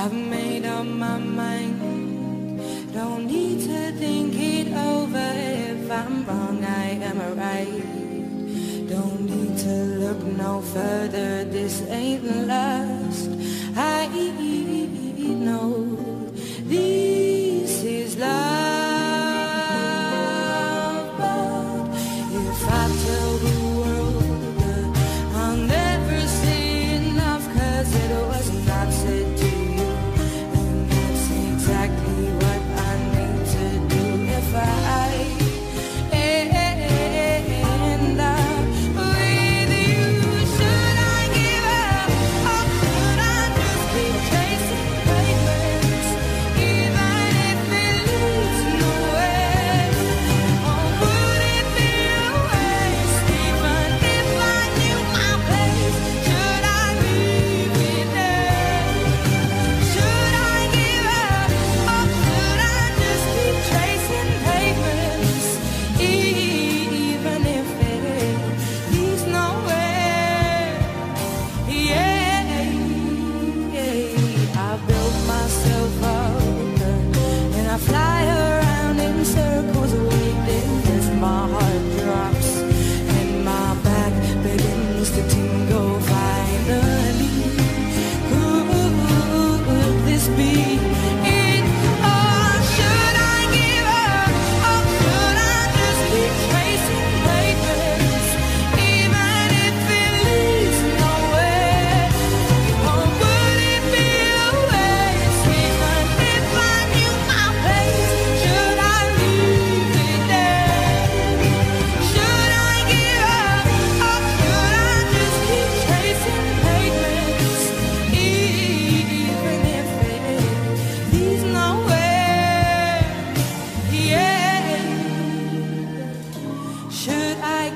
I've made up my mind. Don't need to think it over. If I'm wrong, I am right. Don't need to look no further. This ain't love.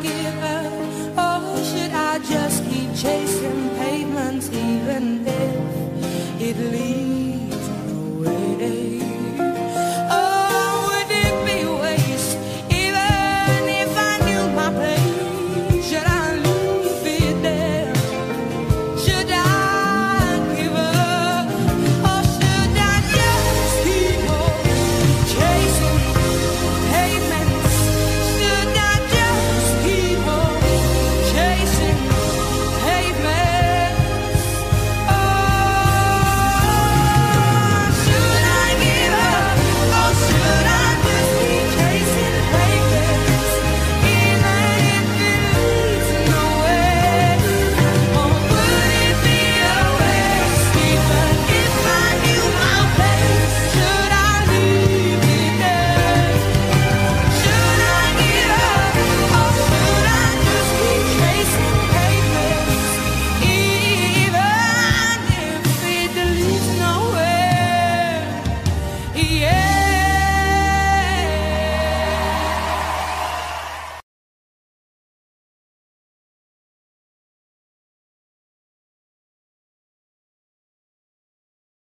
give up. Yeah.